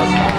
that's